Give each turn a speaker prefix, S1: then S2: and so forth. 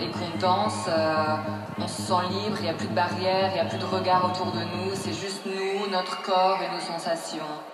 S1: et qu'on danse, on se sent libre, il n'y a plus de barrières, il n'y a plus de regard autour de nous, c'est juste nous, notre corps et nos sensations.